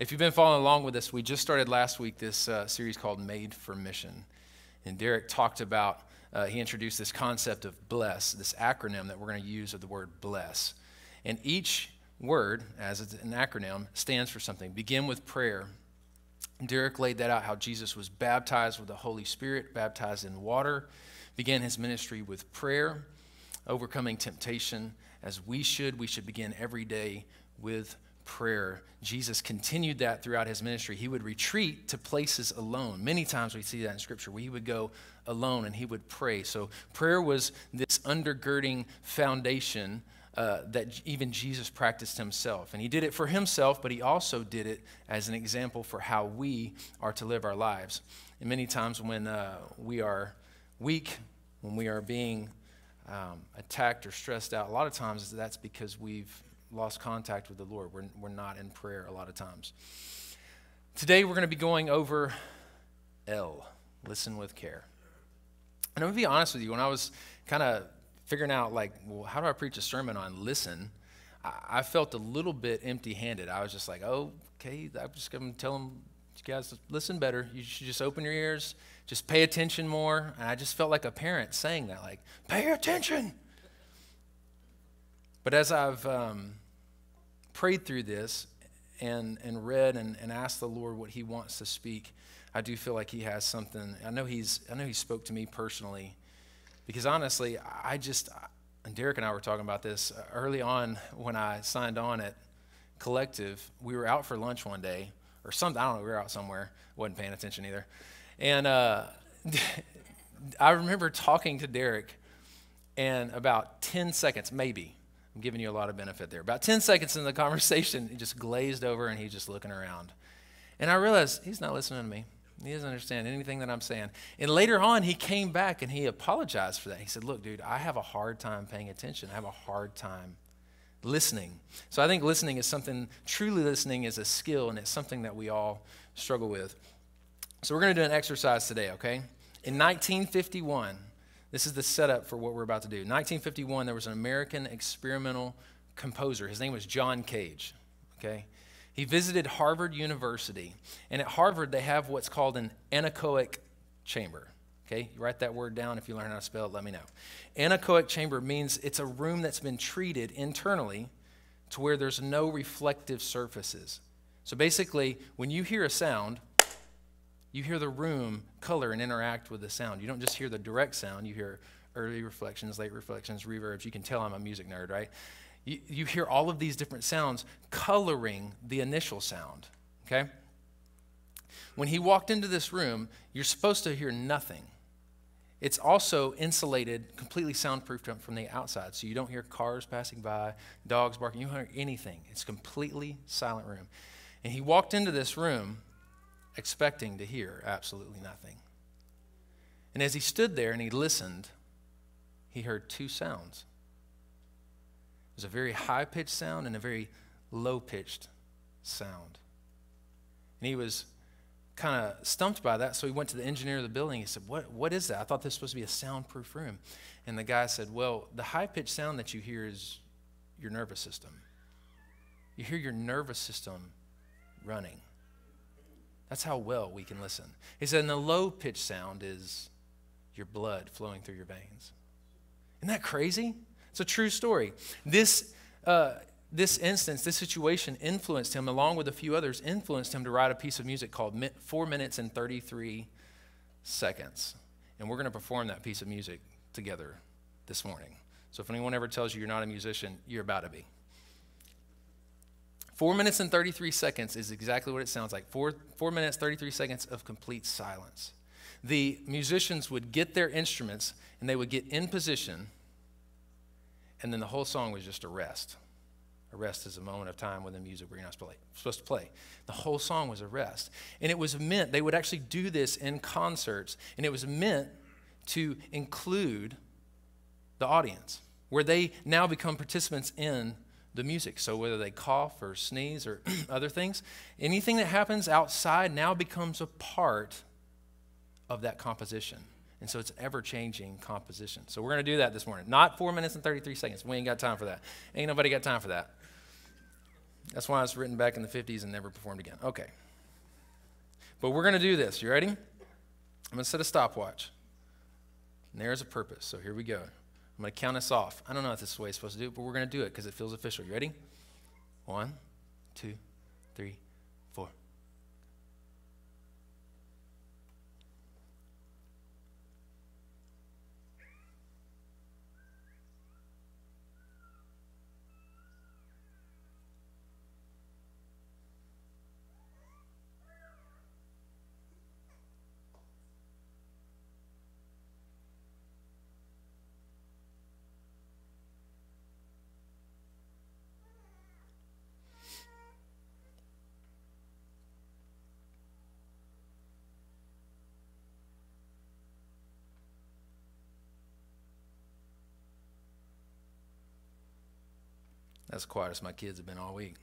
If you've been following along with us, we just started last week this uh, series called Made for Mission. And Derek talked about, uh, he introduced this concept of bless, this acronym that we're going to use of the word bless. And each word, as an acronym, stands for something. Begin with prayer. Derek laid that out how Jesus was baptized with the Holy Spirit, baptized in water, began his ministry with prayer, overcoming temptation. As we should, we should begin every day with prayer. Jesus continued that throughout his ministry. He would retreat to places alone. Many times we see that in Scripture where he would go alone and he would pray. So prayer was this undergirding foundation uh, that even Jesus practiced himself. And he did it for himself, but he also did it as an example for how we are to live our lives. And many times when uh, we are weak, when we are being um, attacked or stressed out, a lot of times that's because we've lost contact with the Lord. We're, we're not in prayer a lot of times. Today we're going to be going over L, listen with care. And I'm going to be honest with you, when I was kind of figuring out, like, well, how do I preach a sermon on listen? I, I felt a little bit empty handed. I was just like, oh, okay, I'm just going to tell them, you guys, listen better. You should just open your ears, just pay attention more. And I just felt like a parent saying that, like, pay attention. But as I've um, prayed through this and, and read and, and asked the Lord what He wants to speak, I do feel like He has something. I know He's I know He spoke to me personally, because honestly, I just and Derek and I were talking about this uh, early on when I signed on at Collective. We were out for lunch one day or something. I don't know. We were out somewhere. wasn't paying attention either, and uh, I remember talking to Derek, and about ten seconds, maybe I'm giving you a lot of benefit there. About 10 seconds in the conversation, he just glazed over and he's just looking around. And I realized he's not listening to me. He doesn't understand anything that I'm saying. And later on, he came back and he apologized for that. He said, Look, dude, I have a hard time paying attention. I have a hard time listening. So I think listening is something, truly listening is a skill and it's something that we all struggle with. So we're going to do an exercise today, okay? In 1951, this is the setup for what we're about to do. 1951, there was an American experimental composer. His name was John Cage. Okay? He visited Harvard University. And at Harvard, they have what's called an anechoic chamber. Okay? You write that word down. If you learn how to spell it, let me know. Anechoic chamber means it's a room that's been treated internally to where there's no reflective surfaces. So basically, when you hear a sound, you hear the room color and interact with the sound. You don't just hear the direct sound, you hear early reflections, late reflections, reverbs. You can tell I'm a music nerd, right? You, you hear all of these different sounds coloring the initial sound, okay? When he walked into this room, you're supposed to hear nothing. It's also insulated, completely soundproof from the outside, so you don't hear cars passing by, dogs barking, you don't hear anything. It's completely silent room. And he walked into this room expecting to hear absolutely nothing. And as he stood there and he listened, he heard two sounds. It was a very high pitched sound and a very low pitched sound. And he was kind of stumped by that, so he went to the engineer of the building. He said, what, what is that? I thought this was supposed to be a soundproof room. And the guy said, Well, the high pitched sound that you hear is your nervous system. You hear your nervous system running. That's how well we can listen. He said, and the low pitched sound is your blood flowing through your veins. Isn't that crazy? It's a true story. This, uh, this instance, this situation influenced him, along with a few others, influenced him to write a piece of music called Four Minutes and 33 Seconds. And we're going to perform that piece of music together this morning. So if anyone ever tells you you're not a musician, you're about to be. Four minutes and 33 seconds is exactly what it sounds like. Four, four minutes, 33 seconds of complete silence. The musicians would get their instruments and they would get in position, and then the whole song was just a rest. A rest is a moment of time when the music you're not supposed to play. The whole song was a rest. And it was meant, they would actually do this in concerts, and it was meant to include the audience, where they now become participants in the music. So whether they cough or sneeze or other things, anything that happens outside now becomes a part of that composition. And so it's ever changing composition. So we're going to do that this morning. Not four minutes and 33 seconds. We ain't got time for that. Ain't nobody got time for that. That's why it's written back in the 50s and never performed again. Okay. But we're going to do this. You ready? I'm going to set a stopwatch. And there's a purpose. So here we go. I'm going to count us off. I don't know if this is the way it's supposed to do it, but we're going to do it because it feels official. You ready? One, two, three, four. That's quiet as my kids have been all week.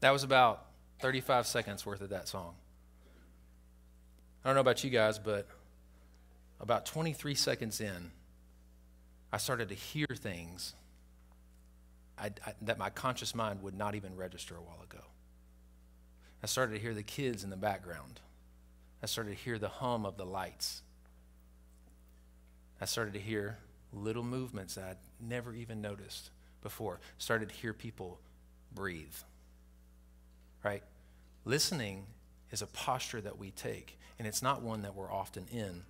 that was about 35 seconds worth of that song. I don't know about you guys, but about 23 seconds in, I started to hear things I, I, that my conscious mind would not even register a while ago. I started to hear the kids in the background. I started to hear the hum of the lights. I started to hear little movements that I'd never even noticed before. Started to hear people breathe. Right? Listening is a posture that we take, and it's not one that we're often in.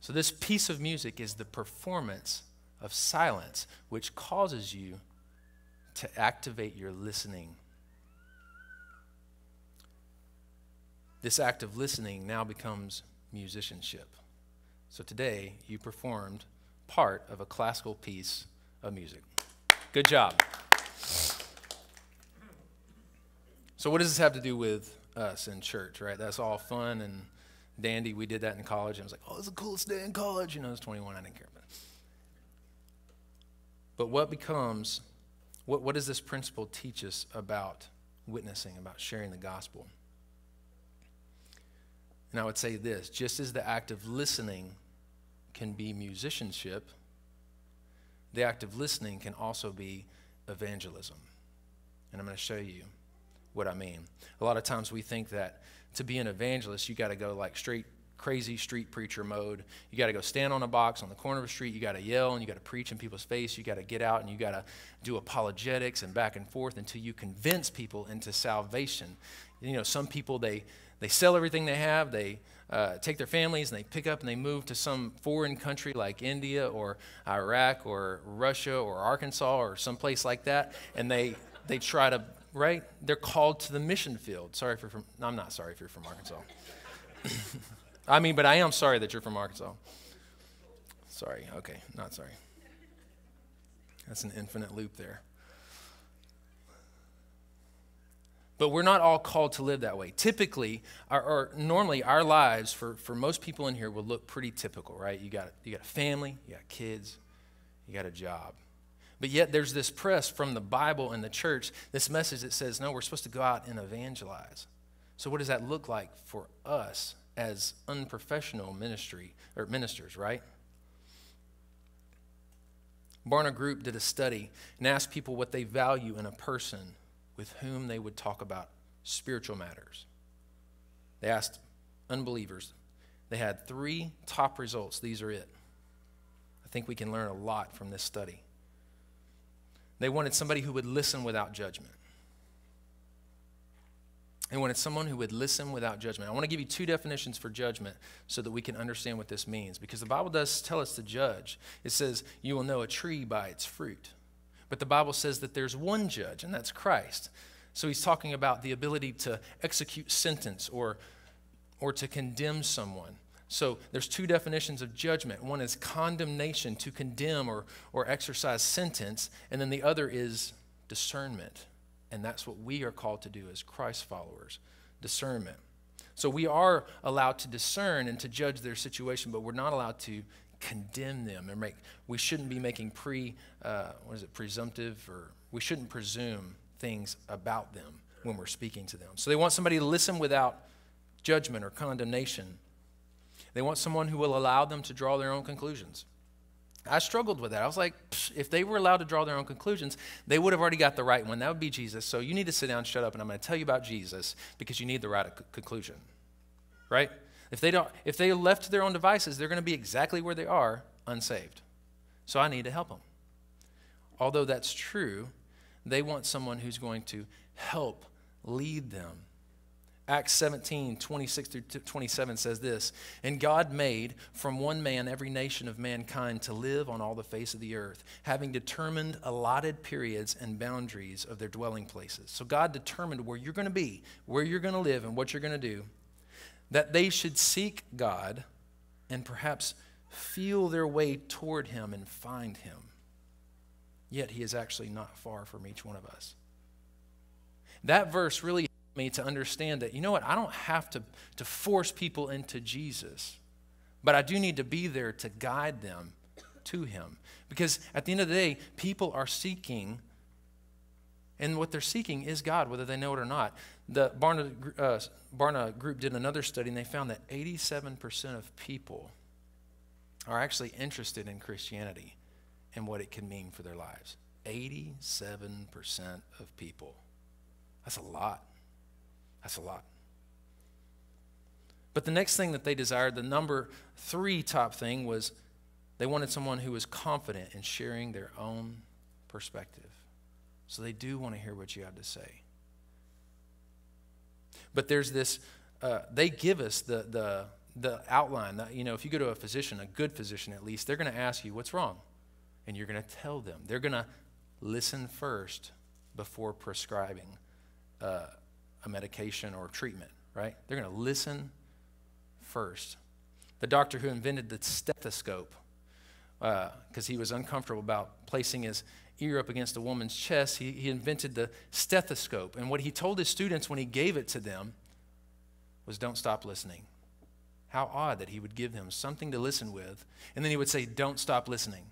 So, this piece of music is the performance of silence, which causes you to activate your listening. This act of listening now becomes musicianship. So today, you performed part of a classical piece of music. Good job. So, what does this have to do with us in church, right? That's all fun and dandy. We did that in college, and I was like, oh, it's the coolest day in college. You know, I was 21, I didn't care about. But what becomes, what, what does this principle teach us about witnessing, about sharing the gospel? And I would say this just as the act of listening can be musicianship, the act of listening can also be evangelism. And I'm going to show you what I mean. A lot of times we think that to be an evangelist, you got to go like straight crazy street preacher mode. You got to go stand on a box on the corner of a street. You got to yell and you got to preach in people's face. You got to get out and you got to do apologetics and back and forth until you convince people into salvation. You know, some people they they sell everything they have. They uh, take their families and they pick up and they move to some foreign country like India or Iraq or Russia or Arkansas or someplace like that, and they they try to right. They're called to the mission field. Sorry if you're from. I'm not sorry if you're from Arkansas. I mean, but I am sorry that you're from Arkansas. Sorry. Okay, not sorry. That's an infinite loop there. But we're not all called to live that way. Typically, or, or, normally, our lives for, for most people in here will look pretty typical, right? You got, you got a family, you got kids, you got a job. But yet, there's this press from the Bible and the church, this message that says, no, we're supposed to go out and evangelize. So, what does that look like for us as unprofessional ministry or ministers, right? Barna Group did a study and asked people what they value in a person with whom they would talk about spiritual matters. They asked unbelievers. They had three top results. These are it. I think we can learn a lot from this study. They wanted somebody who would listen without judgment. They wanted someone who would listen without judgment. I want to give you two definitions for judgment so that we can understand what this means. Because the Bible does tell us to judge. It says, You will know a tree by its fruit. But the Bible says that there's one judge, and that's Christ. So he's talking about the ability to execute sentence or, or to condemn someone. So there's two definitions of judgment. One is condemnation, to condemn or, or exercise sentence, and then the other is discernment. And that's what we are called to do as Christ followers discernment. So we are allowed to discern and to judge their situation, but we're not allowed to condemn them and make we shouldn't be making pre uh, what is it presumptive or we shouldn't presume things about them when we're speaking to them so they want somebody to listen without judgment or condemnation they want someone who will allow them to draw their own conclusions I struggled with that. I was like, if they were allowed to draw their own conclusions, they would have already got the right one. That would be Jesus. So you need to sit down, shut up, and I'm going to tell you about Jesus because you need the right conclusion. Right? If they don't if they left to their own devices, they're going to be exactly where they are, unsaved. So I need to help them. Although that's true, they want someone who's going to help lead them Acts 17, 26 through 27 says this And God made from one man every nation of mankind to live on all the face of the earth, having determined allotted periods and boundaries of their dwelling places. So God determined where you're going to be, where you're going to live, and what you're going to do, that they should seek God and perhaps feel their way toward Him and find Him. Yet He is actually not far from each one of us. That verse really helped me to understand that, you know what, I don't have to, to force people into Jesus, but I do need to be there to guide them to Him. Because at the end of the day, people are seeking, and what they're seeking is God, whether they know it or not. The Barna, uh, Barna group did another study, and they found that 87% of people are actually interested in Christianity and what it can mean for their lives. 87% of people. That's a lot. That's a lot. But the next thing that they desired, the number three top thing, was they wanted someone who was confident in sharing their own perspective. So they do want to hear what you have to say. But there's this, uh, they give us the, the, the outline. That, you know, if you go to a physician, a good physician at least, they're going to ask you, what's wrong? And you're going to tell them. They're going to listen first before prescribing. Uh, a medication or treatment, right? They're going to listen first. The doctor who invented the stethoscope, because uh, he was uncomfortable about placing his ear up against a woman's chest, he, he invented the stethoscope. And what he told his students when he gave it to them was don't stop listening. How odd that he would give them something to listen with, and then he would say, Don't stop listening.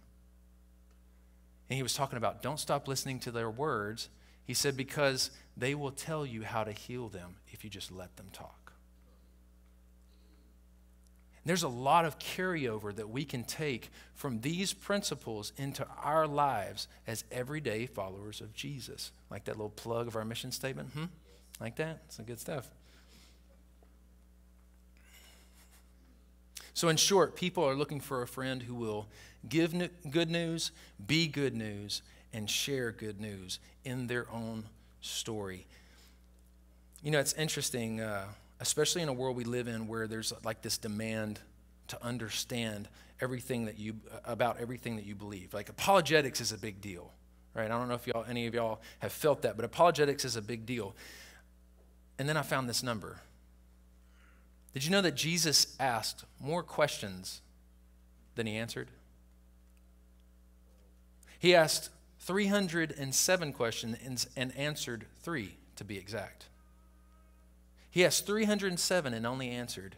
And he was talking about don't stop listening to their words. He said, Because they will tell you how to heal them if you just let them talk. There's a lot of carryover that we can take from these principles into our lives as everyday followers of Jesus. Like that little plug of our mission statement, hmm? Like that? Some good stuff. So, in short, people are looking for a friend who will give good news, be good news, and share good news in their own story. You know, it's interesting, uh, especially in a world we live in where there's like this demand to understand everything that you about everything that you believe. Like apologetics is a big deal, right? I don't know if y'all any of y'all have felt that, but apologetics is a big deal. And then I found this number. Did you know that Jesus asked more questions than he answered? He asked 307 questions and answered three, to be exact. He asked 307 and only answered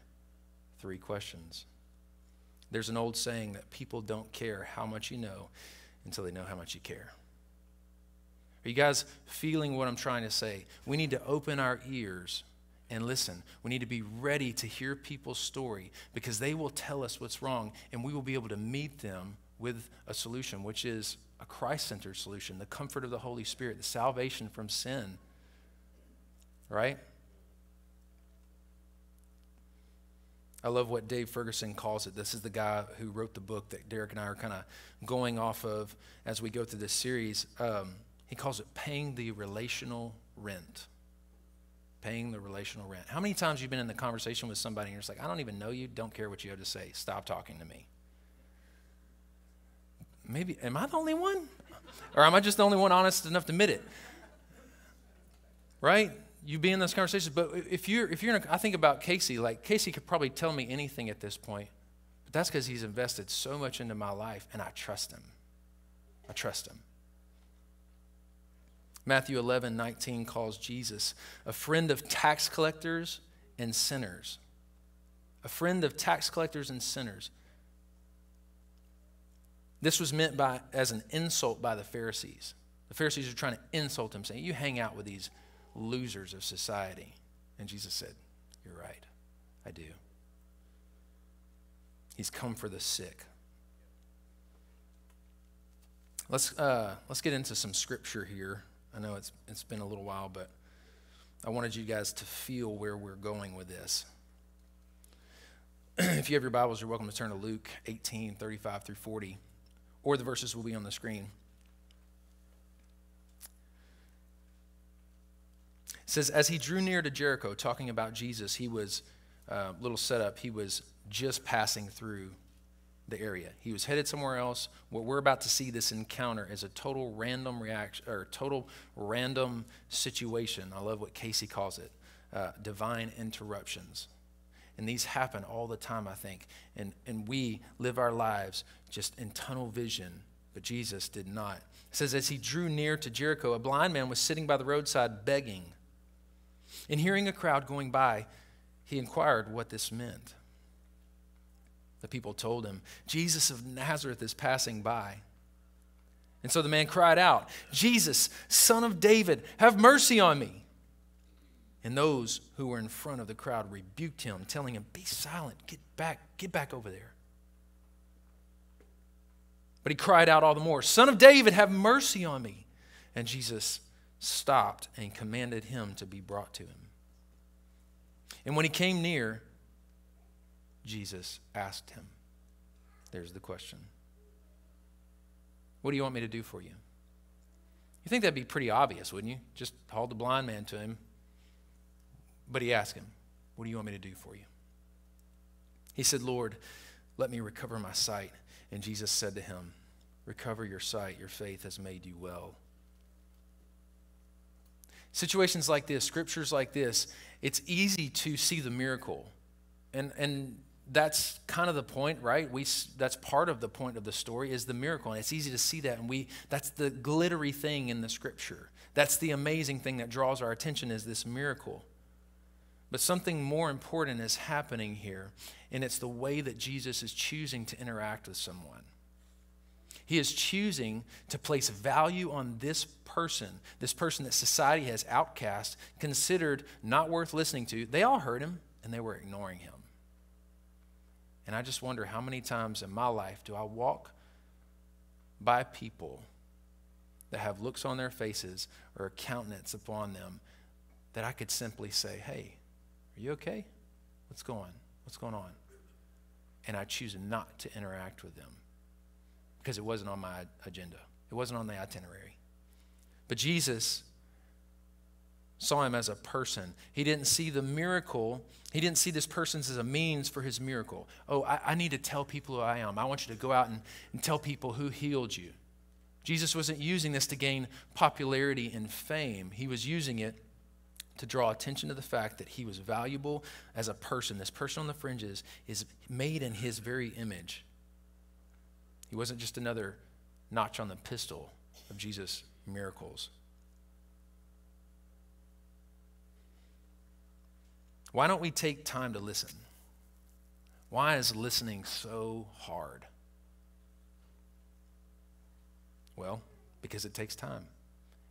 three questions. There's an old saying that people don't care how much you know until they know how much you care. Are you guys feeling what I'm trying to say? We need to open our ears and listen. We need to be ready to hear people's story because they will tell us what's wrong and we will be able to meet them with a solution, which is a Christ centered solution, the comfort of the Holy Spirit, the salvation from sin. Right? I love what Dave Ferguson calls it. This is the guy who wrote the book that Derek and I are kind of going off of as we go through this series. Um, he calls it paying the relational rent. Paying the relational rent. How many times you've been in the conversation with somebody and you're just like, I don't even know you, don't care what you have to say, stop talking to me? maybe, am I the only one? Or am I just the only one honest enough to admit it? Right? You be in those conversations. But if you're, if you're a, I think about Casey, like Casey could probably tell me anything at this point, but that's because he's invested so much into my life and I trust him. I trust him. Matthew 11, 19 calls Jesus a friend of tax collectors and sinners. A friend of tax collectors and sinners. This was meant by, as an insult by the Pharisees. The Pharisees are trying to insult him, saying, You hang out with these losers of society. And Jesus said, You're right. I do. He's come for the sick. Let's, uh, let's get into some scripture here. I know it's, it's been a little while, but I wanted you guys to feel where we're going with this. if you have your Bibles, you're welcome to turn to Luke 18, 35 through 40, or the verses will be on the screen. It says, As he drew near to Jericho, talking about Jesus, he was, uh, little setup, he was just passing through the area. He was headed somewhere else. What we're about to see this encounter is a total random reaction or total random situation. I love what Casey calls it uh, divine interruptions. And these happen all the time, I think. And, and we live our lives just in tunnel vision, but Jesus did not. It says, As he drew near to Jericho, a blind man was sitting by the roadside begging. And hearing a crowd going by, he inquired what this meant. The people told him, Jesus of Nazareth is passing by. And so the man cried out, Jesus, son of David, have mercy on me. And those who were in front of the crowd rebuked him, telling him, Be silent, get back, get back over there. But he cried out all the more, Son of David, have mercy on me. And Jesus stopped and commanded him to be brought to him. And when he came near, Jesus asked him. There's the question What do you want me to do for you? You think that'd be pretty obvious, wouldn't you? Just hold the blind man to him. But he asked him, What do you want me to do for you? He said, Lord, let me recover my sight. And Jesus said to him, Recover your sight. Your faith has made you well. Situations like this, scriptures like this, it's easy to see the miracle. And, and that's kind of the point, right? We, that's part of the point of the story is the miracle. And it's easy to see that. And we, that's the glittery thing in the scripture. That's the amazing thing that draws our attention is this miracle. But something more important is happening here, and it's the way that Jesus is choosing to interact with someone. He is choosing to place value on this person, this person that society has outcast, considered not worth listening to. They all heard him, and they were ignoring him. And I just wonder how many times in my life do I walk by people that have looks on their faces or a countenance upon them that I could simply say, hey, are you okay? What's going What's going on? And I choose not to interact with them because it wasn't on my agenda. It wasn't on the itinerary. But Jesus saw him as a person. He didn't see the miracle. He didn't see this person as a means for his miracle. Oh, I, I, need to tell people who I am. I want you to go out and, and tell people who healed you. Jesus wasn't using this to gain popularity and fame, he was using it to draw attention to the fact that he was valuable as a person. This person on the fringes is made in his very image. He wasn't just another notch on the pistol of Jesus' miracles. Why don't we take time to listen? Why is listening so hard? Well, because it takes time.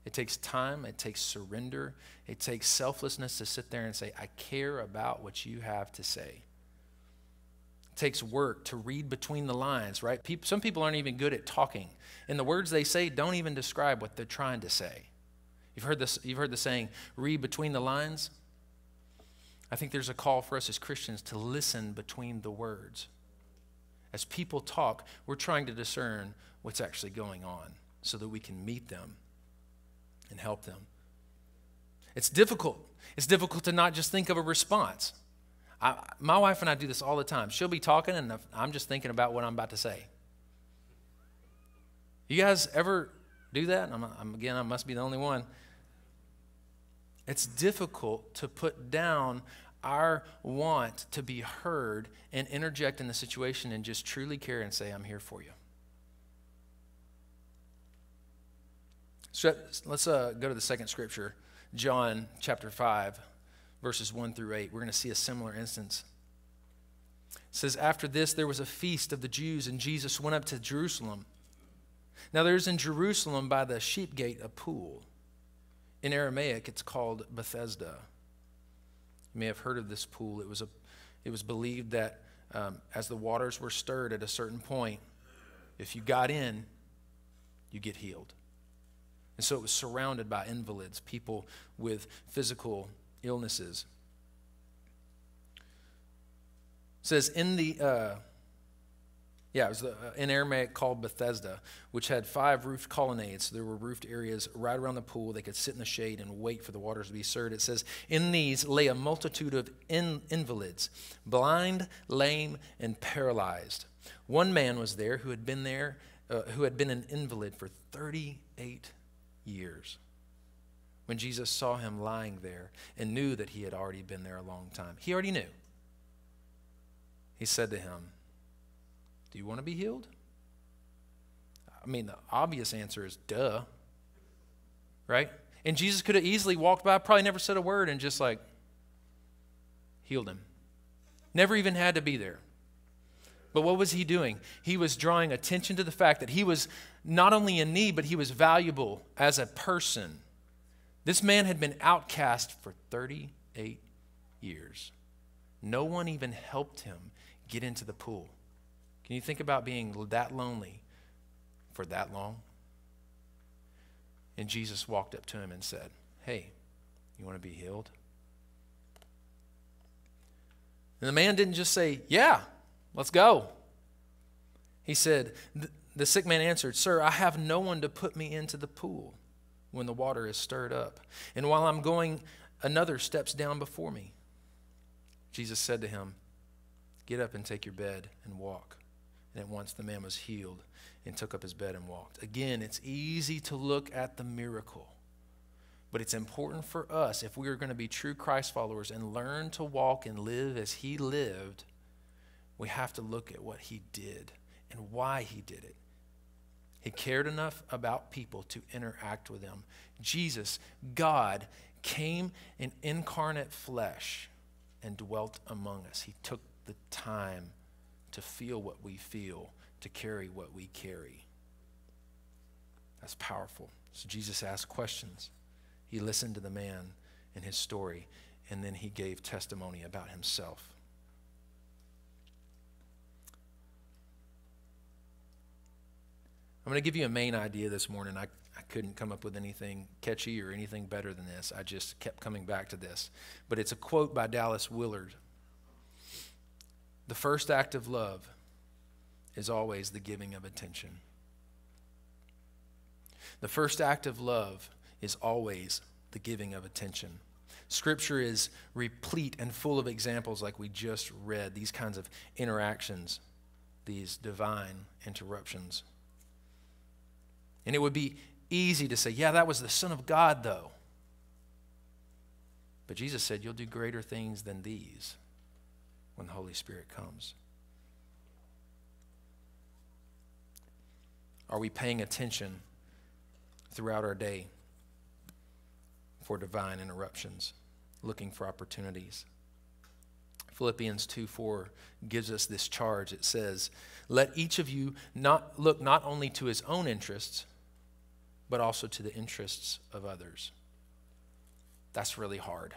It takes time, it takes surrender, it takes selflessness to sit there and say, I care about what you have to say. Takes work to read between the lines, right? People, some people aren't even good at talking, and the words they say don't even describe what they're trying to say. You've heard, this, you've heard the saying, read between the lines? I think there's a call for us as Christians to listen between the words. As people talk, we're trying to discern what's actually going on so that we can meet them and help them. It's difficult. It's difficult to not just think of a response. I, my wife and I do this all the time. She'll be talking, and I'm just thinking about what I'm about to say. You guys ever do that? I'm, I'm, again, I must be the only one. It's difficult to put down our want to be heard and interject in the situation and just truly care and say, I'm here for you. So let's uh, go to the second scripture, John chapter 5, verses 1 through 8. We're going to see a similar instance. It says, After this, there was a feast of the Jews, and Jesus went up to Jerusalem. Now, there's in Jerusalem by the sheep gate a pool in Aramaic, it's called Bethesda. You may have heard of this pool. It was, a, it was believed that um, as the waters were stirred at a certain point, if you got in, you get healed. And so it was surrounded by invalids, people with physical illnesses. It says in the uh, yeah, it was uh, in Aramaic called Bethesda, which had five roofed colonnades. There were roofed areas right around the pool. They could sit in the shade and wait for the waters to be stirred. It says, In these lay a multitude of in- invalids, blind, lame, and paralyzed. One man was there who had been there, uh, who had been an invalid for 38 years. When Jesus saw him lying there and knew that he had already been there a long time, he already knew. He said to him, do you want to be healed? I mean, the obvious answer is duh. Right? And Jesus could have easily walked by, probably never said a word, and just like healed him. Never even had to be there. But what was he doing? He was drawing attention to the fact that he was not only in need, but he was valuable as a person. This man had been outcast for 38 years. No one even helped him get into the pool. Can you think about being that lonely for that long? And Jesus walked up to him and said, Hey, you want to be healed? And the man didn't just say, Yeah, let's go. He said, The sick man answered, Sir, I have no one to put me into the pool when the water is stirred up. And while I'm going, another steps down before me. Jesus said to him, Get up and take your bed and walk. And at once the man was healed and took up his bed and walked. Again, it's easy to look at the miracle. But it's important for us, if we are going to be true Christ followers and learn to walk and live as he lived, we have to look at what he did and why he did it. He cared enough about people to interact with them. Jesus, God, came in incarnate flesh and dwelt among us. He took the time to feel what we feel, to carry what we carry. That's powerful. So Jesus asked questions. He listened to the man and his story, and then he gave testimony about himself. I'm going to give you a main idea this morning. I, I couldn't come up with anything catchy or anything better than this. I just kept coming back to this. But it's a quote by Dallas Willard. The first act of love is always the giving of attention. The first act of love is always the giving of attention. Scripture is replete and full of examples like we just read, these kinds of interactions, these divine interruptions. And it would be easy to say, yeah, that was the Son of God, though. But Jesus said, You'll do greater things than these when the Holy Spirit comes? Are we paying attention throughout our day for divine interruptions, looking for opportunities? Philippians 2 4 gives us this charge. It says, Let each of you not look not only to his own interests, but also to the interests of others. That's really hard.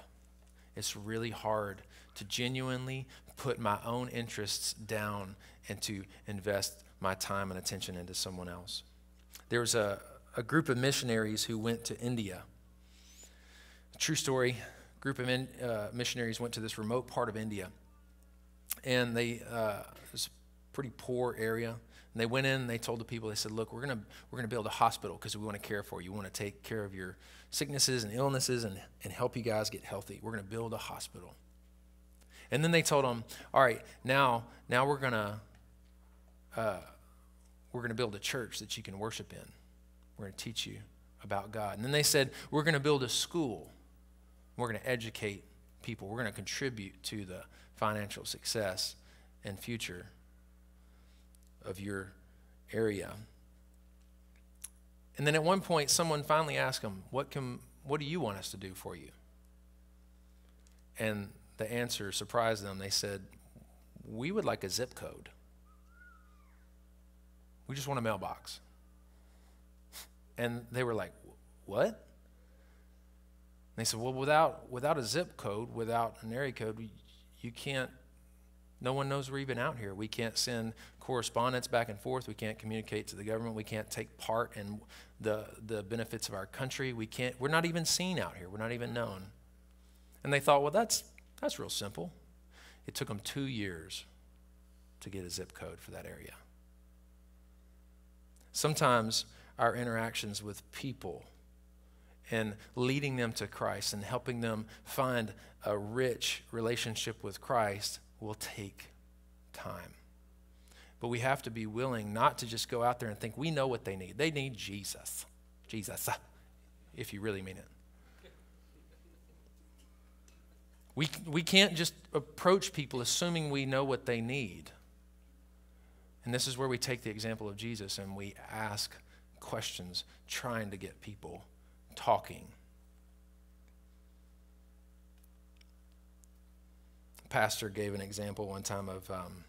It's really hard to genuinely put my own interests down and to invest my time and attention into someone else. There was a, a group of missionaries who went to India. True story. Group of in, uh, missionaries went to this remote part of India, and they uh, a pretty poor area. And they went in and they told the people, they said, "Look, we're gonna we're gonna build a hospital because we want to care for you. We want to take care of your sicknesses and illnesses and, and help you guys get healthy. We're gonna build a hospital." And then they told them, all right, now, now we're going to uh, we're going to build a church that you can worship in. We're going to teach you about God. And then they said, we're going to build a school. We're going to educate people. We're going to contribute to the financial success and future of your area. And then at one point, someone finally asked them, what, can, what do you want us to do for you? And the answer surprised them. They said, We would like a zip code. We just want a mailbox. And they were like, What? And they said, Well, without, without a zip code, without an area code, you can't No one knows we're even out here. We can't send correspondence back and forth. We can't communicate to the government. We can't take part in the, the benefits of our country. We can't, we're not even seen out here. We're not even known. And they thought, well, that's, that's real simple. It took them two years to get a zip code for that area. Sometimes our interactions with people and leading them to Christ and helping them find a rich relationship with Christ will take time. But we have to be willing not to just go out there and think we know what they need. They need Jesus. Jesus, if you really mean it. We, we can't just approach people assuming we know what they need. And this is where we take the example of Jesus and we ask questions, trying to get people talking. Pastor gave an example one time of um,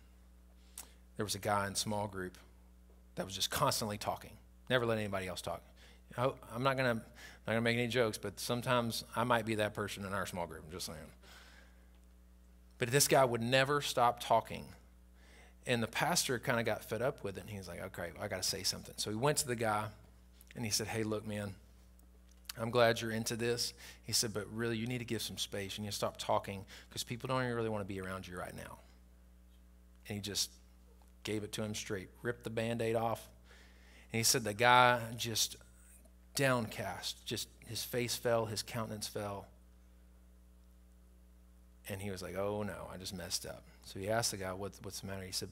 there was a guy in small group that was just constantly talking, never let anybody else talk. I'm not gonna not gonna make any jokes, but sometimes I might be that person in our small group. I'm just saying. But this guy would never stop talking. And the pastor kind of got fed up with it. And he was like, okay, I got to say something. So he went to the guy and he said, hey, look, man, I'm glad you're into this. He said, but really, you need to give some space. And you need to stop talking because people don't even really want to be around you right now. And he just gave it to him straight, ripped the band aid off. And he said, the guy just downcast, just his face fell, his countenance fell. And he was like, oh no, I just messed up. So he asked the guy, what, what's the matter? He said,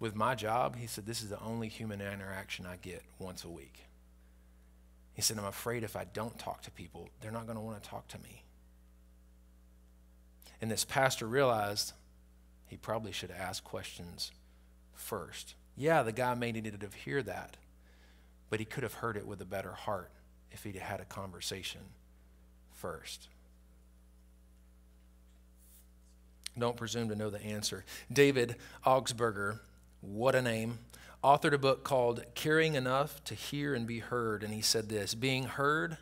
with my job, he said, this is the only human interaction I get once a week. He said, I'm afraid if I don't talk to people, they're not going to want to talk to me. And this pastor realized he probably should ask questions first. Yeah, the guy may need to hear that, but he could have heard it with a better heart if he'd had a conversation first. Don't presume to know the answer. David Augsburger, what a name, authored a book called Caring Enough to Hear and Be Heard. And he said this Being heard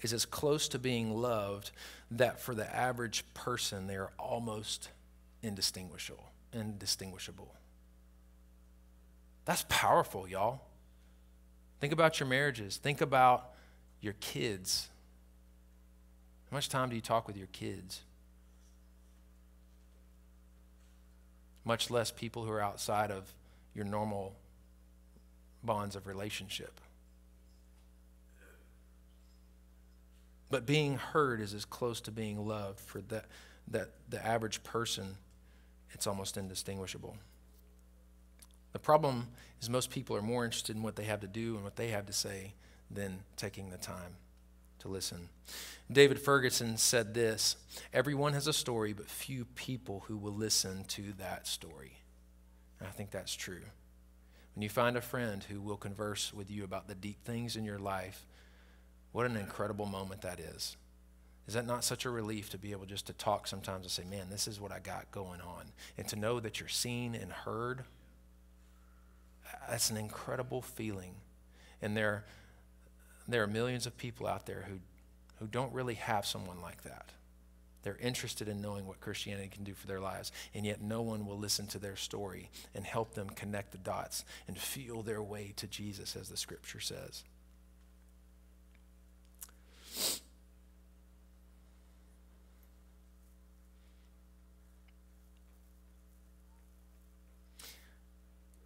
is as close to being loved that for the average person, they are almost indistinguishable. Indistinguishable. That's powerful, y'all. Think about your marriages. Think about your kids. How much time do you talk with your kids? much less people who are outside of your normal bonds of relationship. But being heard is as close to being loved for that, that the average person, it's almost indistinguishable. The problem is most people are more interested in what they have to do and what they have to say than taking the time to listen. David Ferguson said this Everyone has a story, but few people who will listen to that story. And I think that's true. When you find a friend who will converse with you about the deep things in your life, what an incredible moment that is. Is that not such a relief to be able just to talk sometimes and say, man, this is what I got going on? And to know that you're seen and heard? That's an incredible feeling. And there, there are millions of people out there who, who don't really have someone like that. They're interested in knowing what Christianity can do for their lives, and yet no one will listen to their story and help them connect the dots and feel their way to Jesus, as the scripture says.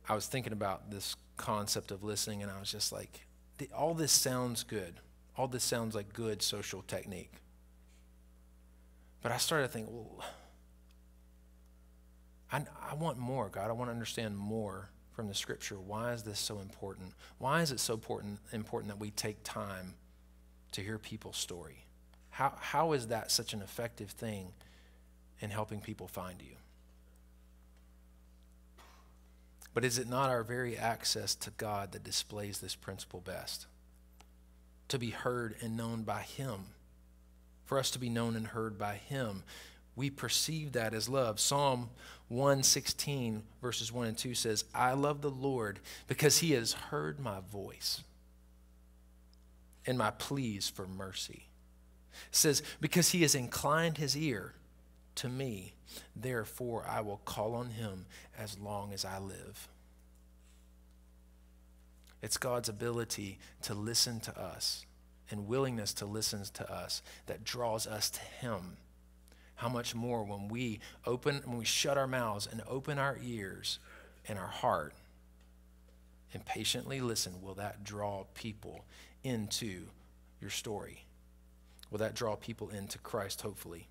I was thinking about this concept of listening, and I was just like, all this sounds good. All this sounds like good social technique. But I started to think, well, I, I want more, God. I want to understand more from the scripture. Why is this so important? Why is it so important, important that we take time to hear people's story? How, how is that such an effective thing in helping people find you? But is it not our very access to God that displays this principle best? To be heard and known by Him for us to be known and heard by him. We perceive that as love. Psalm 116, verses 1 and 2 says, I love the Lord because he has heard my voice and my pleas for mercy. It says, because he has inclined his ear to me. Therefore, I will call on him as long as I live. It's God's ability to listen to us and willingness to listen to us that draws us to him. How much more when we open, when we shut our mouths and open our ears and our heart and patiently listen, will that draw people into your story? Will that draw people into Christ, hopefully?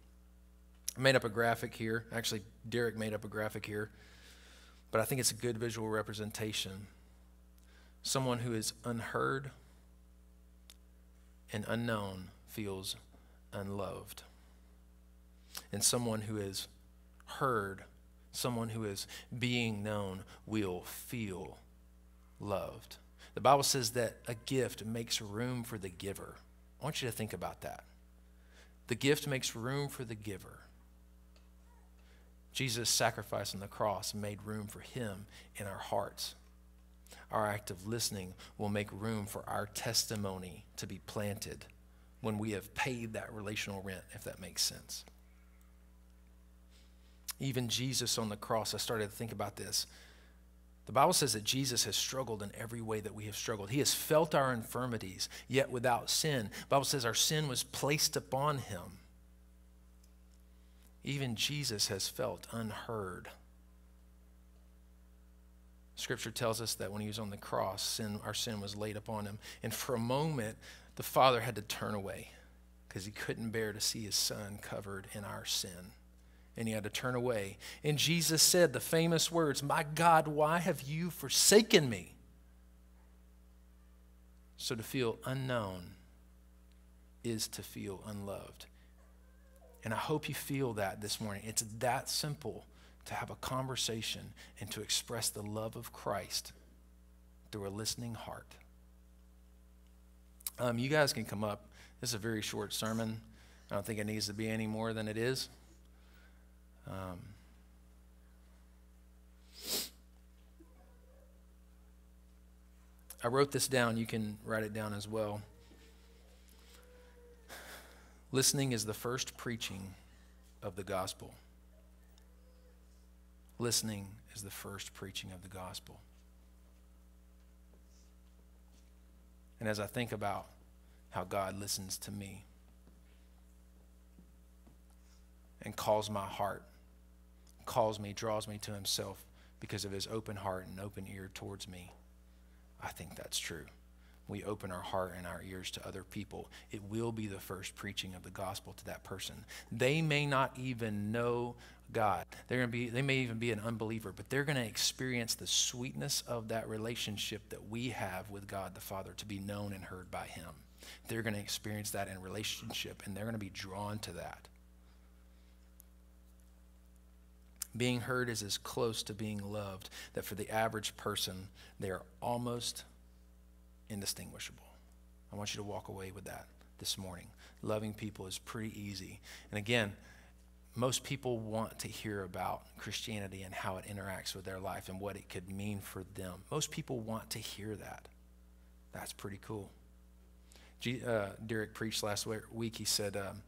I made up a graphic here. Actually, Derek made up a graphic here, but I think it's a good visual representation. Someone who is unheard and unknown feels unloved. And someone who is heard, someone who is being known, will feel loved. The Bible says that a gift makes room for the giver. I want you to think about that. The gift makes room for the giver. Jesus' sacrifice on the cross made room for him in our hearts. Our act of listening will make room for our testimony to be planted when we have paid that relational rent, if that makes sense. Even Jesus on the cross, I started to think about this. The Bible says that Jesus has struggled in every way that we have struggled. He has felt our infirmities, yet without sin. The Bible says our sin was placed upon him. Even Jesus has felt unheard. Scripture tells us that when he was on the cross, sin, our sin was laid upon him. And for a moment, the Father had to turn away because he couldn't bear to see his Son covered in our sin and he had to turn away. And Jesus said the famous words, My God, why have you forsaken me? So to feel unknown is to feel unloved. And I hope you feel that this morning. It's that simple to have a conversation and to express the love of Christ through a listening heart. Um, you guys can come up. This is a very short sermon. I don't think it needs to be any more than it is. Um, I wrote this down. You can write it down as well. Listening is the first preaching of the gospel. Listening is the first preaching of the gospel. And as I think about how God listens to me and calls my heart calls me, draws me to himself because of his open heart and open ear towards me. I think that's true. We open our heart and our ears to other people. It will be the first preaching of the gospel to that person. They may not even know God. They're going to be they may even be an unbeliever, but they're going to experience the sweetness of that relationship that we have with God the Father to be known and heard by him. They're going to experience that in relationship and they're going to be drawn to that. Being heard is as close to being loved that for the average person, they are almost indistinguishable. I want you to walk away with that this morning. Loving people is pretty easy. And again, most people want to hear about Christianity and how it interacts with their life and what it could mean for them. Most people want to hear that. That's pretty cool. G, uh, Derek preached last week. He said, um,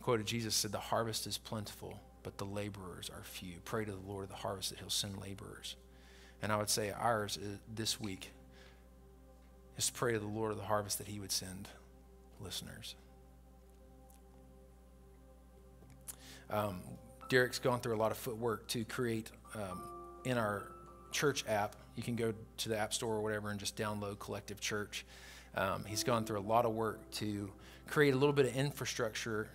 quoted Jesus said, The harvest is plentiful, but the laborers are few. Pray to the Lord of the harvest that he'll send laborers. And I would say ours is, this week is to pray to the Lord of the harvest that he would send listeners. Um, Derek's gone through a lot of footwork to create um, in our church app. You can go to the App Store or whatever and just download Collective Church. Um, he's gone through a lot of work to create a little bit of infrastructure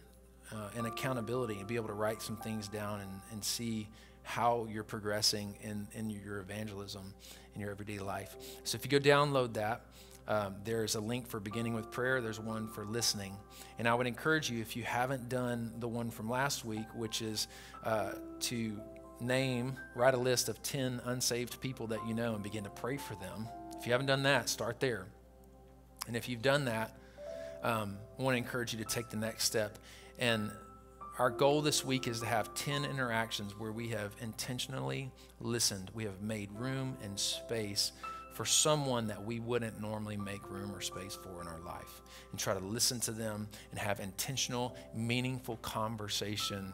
uh, and accountability and be able to write some things down and, and see how you're progressing in, in your evangelism in your everyday life. So if you go download that, um, there's a link for beginning with prayer. There's one for listening. And I would encourage you, if you haven't done the one from last week, which is uh, to name, write a list of 10 unsaved people that you know and begin to pray for them. If you haven't done that, start there. And if you've done that, um, I want to encourage you to take the next step and our goal this week is to have 10 interactions where we have intentionally listened. We have made room and space for someone that we wouldn't normally make room or space for in our life and try to listen to them and have intentional, meaningful conversation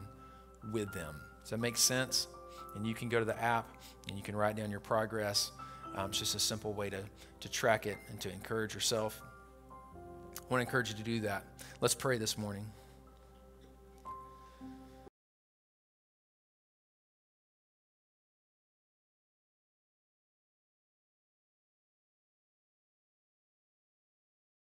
with them. Does that make sense? And you can go to the app and you can write down your progress. Um, it's just a simple way to, to track it and to encourage yourself. I want to encourage you to do that. Let's pray this morning.